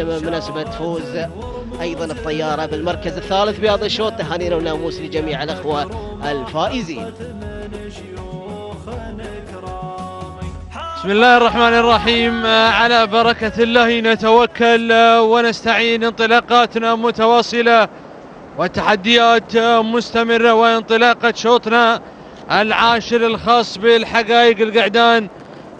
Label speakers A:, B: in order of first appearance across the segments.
A: المسلمة بمناسبة فوز أيضا الطيارة بالمركز الثالث بهذا الشوط. تهانينا وناموس لجميع الأخوة الفائزين.
B: بسم الله الرحمن الرحيم. على بركة الله نتوكل ونستعين. انطلاقاتنا متواصلة وتحديات مستمرة وانطلاقة شوطنا العاشر الخاص بالحقائق القعدان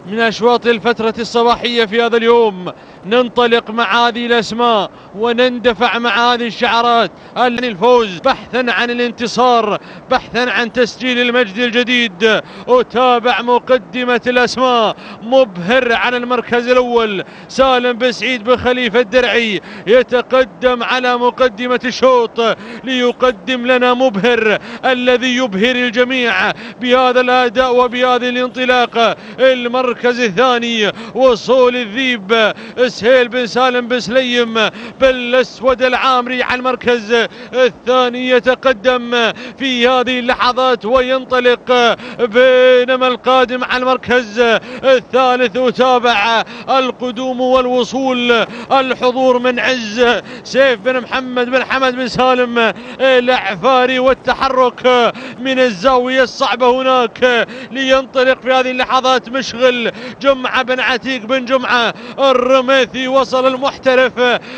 B: من أشواط الفترة الصباحية في هذا اليوم ننطلق مع هذه الأسماء ونندفع مع هذه الشعارات. الفوز بحثا عن الانتصار بحثا عن تسجيل المجد الجديد. أتابع مقدمة الأسماء مبهر على المركز الأول. سالم بسعيد بخليفة الدرعي يتقدم على مقدمة الشوط ليقدم لنا مبهر الذي يبهر الجميع بهذا الأداء وبهذه الانطلاقة المركز الثاني وصول الذيب سهيل بن سالم بن سليم بالأسود العامري على المركز الثاني يتقدم في هذه اللحظات وينطلق بينما القادم على المركز الثالث وتابع القدوم والوصول الحضور من عز سيف بن محمد بن حمد بن سالم العفاري والتحرك من الزاوية الصعبة هناك لينطلق في هذه اللحظات مشغل جمعة بن عتيق بن جمعة. الرمي الثلاثي وصل المحترف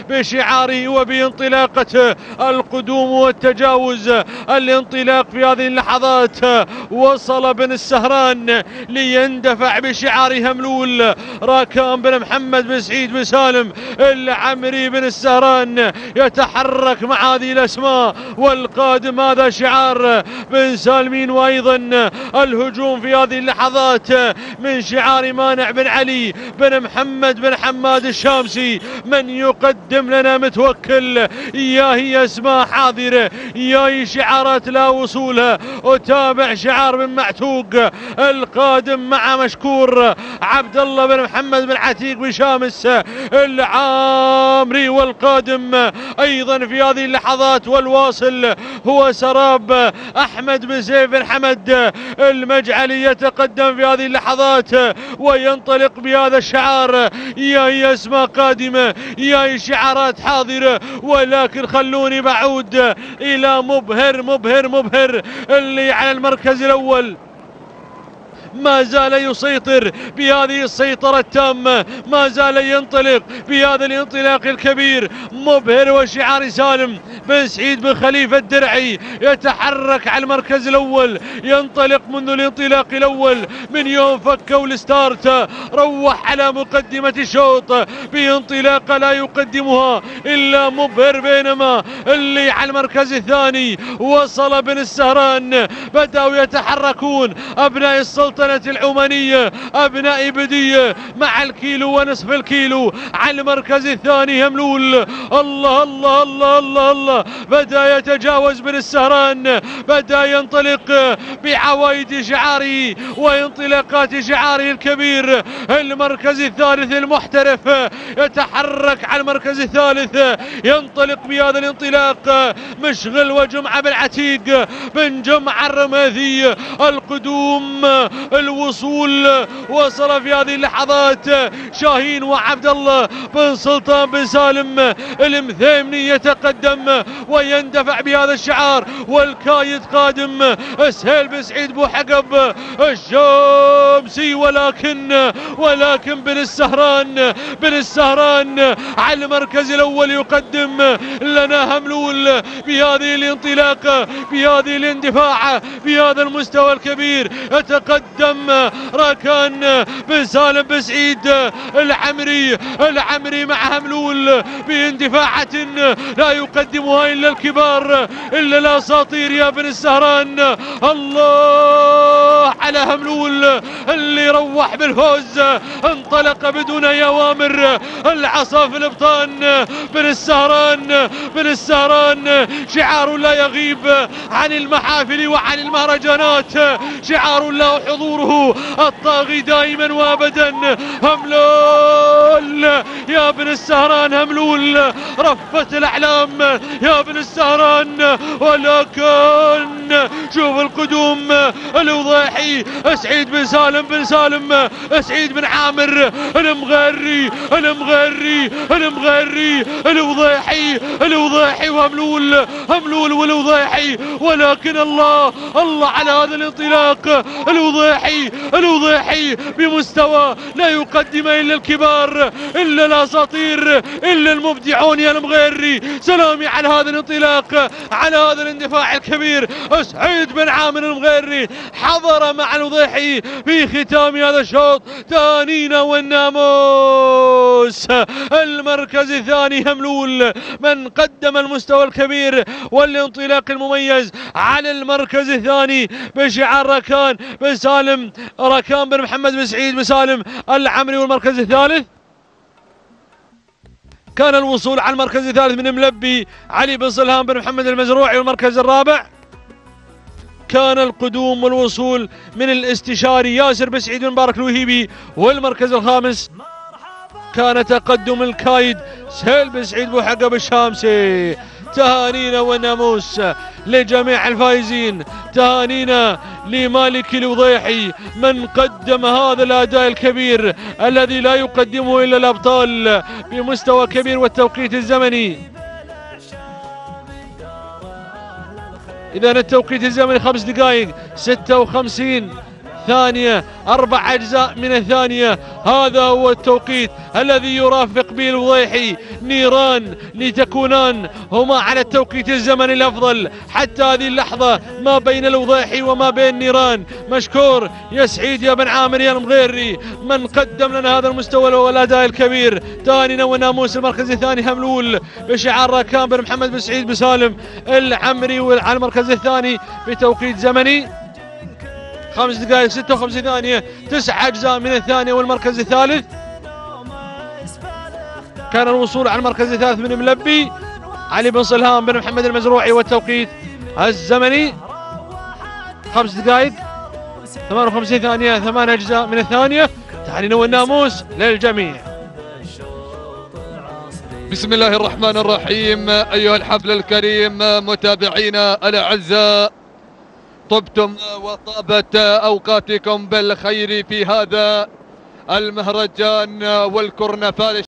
B: بشعاره وبانطلاقته القدوم والتجاوز. الانطلاق في هذه اللحظات وصل بن السهران ليندفع بشعار هملول. راكان بن محمد بن سعيد بن سالم العمري بن السهران يتحرك مع هذه الأسماء. والقادم هذا شعار بن سالمين وأيضا. الهجوم في هذه اللحظات من شعار مانع بن علي بن محمد بن حماد الشامسي. من يقدم لنا متوكل؟ يا هي اسماء حاضرة يا شعارات لا وصولها. وتابع شعار بن معتوق القادم مع مشكور عبد الله بن محمد بن عتيق بن شامس العامري والقادم. أيضا في هذه اللحظات والواصل هو سراب أحمد بن سيف بن حمد. المجعلي يتقدم في هذه اللحظات. وينطلق بهذا الشعار. يا هي اسماء قادمة يا شعارات حاضرة. ولكن خلوني بعود إلى مبهر مبهر مبهر اللي على المركز الأول. ما زال يسيطر بهذه السيطرة التامة. ما زال ينطلق بهذا الانطلاق الكبير. مبهر وشعار سالم بن سعيد بن خليفة الدرعي يتحرك على المركز الأول. ينطلق منذ الانطلاق الأول من يوم فكوا الستارت روح على مقدمة الشوط بانطلاقة لا يقدمها إلا مبهر بينما اللي على المركز الثاني. وصل بن السهران. بدأوا يتحركون أبناء السلطنة السلطنة العمانية أبناء بدية مع الكيلو ونصف الكيلو. على المركز الثاني هملول الله الله الله الله الله. بدأ يتجاوز بن السهران. بدأ ينطلق بعوايد شعاره وانطلاقات شعاره الكبير. المركز الثالث المحترف يتحرك على المركز الثالث. ينطلق بهذا الانطلاق مشغل وجمعة بالعتيق بن جمعة الرماذي القدوم الوصول وصل في هذه اللحظات شاهين وعبد الله بن سلطان بن سالم. المثيمني يتقدم ويندفع بهذا الشعار والكايد قادم. سهيل بن سعيد بو حقب الشامسي ولكن ولكن بن السهران بن السهران على المركز الأول يقدم لنا هملول بهذه الانطلاقة بهذه الاندفاع بهذا المستوى الكبير. يتقدم راكان بن سالم بن سعيد العمري العمري مع هملول باندفاعة لا يقدمها إلا الكبار إلا الأساطير يا بن السهران. الله على هملول اللي روح بالفوز انطلق بدون أي أوامر. العصا في الإبطان بن السهران بن السهران. شعار لا يغيب عن المحافل وعن المهرجانات. شعار له حضوره الطاغي دائما وابدا. هملول الجول يا ابن السهران هملول. رفت الأحلام يا ابن السهران. ولكن شوف القدوم الوضيحي. سعيد بن سالم بن سالم. سعيد بن عامر. المغري المغري المغري. الوضيحي الوضيحي وهملول. هملول والوضيحي. ولكن الله الله على هذا الانطلاق. الوضيحي الوضيحي بمستوى لا يقدم إلا الكبار. إلا الأساطير إلا المبدعون يا المغيري. سلامي على هذا الانطلاق على هذا الاندفاع الكبير. سعيد بن عامر المغيري. حضر مع الوضيحي في ختام هذا الشوط. تانينا والناموس. المركز الثاني هملول من قدم المستوى الكبير والانطلاق المميز على المركز الثاني بشعار ركان بن سالم. ركان بن محمد بن سعيد بن سالم العمري والمركز الثالث. كان الوصول على المركز الثالث من ملبي علي بن صلهام بن محمد المزروعي والمركز الرابع. كان القدوم والوصول من الاستشاري ياسر بن سعيد بن مبارك الوهيبي والمركز الخامس. كان تقدم الكايد سهيل بن سعيد بوحقب الشامسي. تهانينا والناموس لجميع الفائزين. تهانينا لمالك الوضيحي من قدم هذا الأداء الكبير الذي لا يقدمه إلا الأبطال بمستوى كبير والتوقيت الزمني. إذا التوقيت الزمني خمس دقائق 56 ثانية أربع أجزاء من الثانية. هذا هو التوقيت الذي يرافق به الوضيحي نيران لتكونان هما على التوقيت الزمني الأفضل. حتى هذه اللحظة ما بين الوضيحي وما بين نيران. مشكور يا سعيد يا بن عامر يا المغيري. من قدم لنا هذا المستوى والأداء الكبير. تانينا وناموس المركز الثاني هملول بشعار راكان بن محمد بن سعيد بن سالم العمري على المركز الثاني بتوقيت زمني. خمس دقائق 56 ثانية تسع أجزاء من الثانية والمركز الثالث. كان الوصول على المركز الثالث من ملبي. علي بن صلهام بن محمد المزروعي والتوقيت الزمني. خمس دقائق. 58 ثانية ثمان أجزاء من الثانية. تحليل والناموس للجميع.
C: بسم الله الرحمن الرحيم. أيها الحفل الكريم متابعينا الأعزاء. طبتم وطابت أوقاتكم بالخير في هذا المهرجان والكرنفال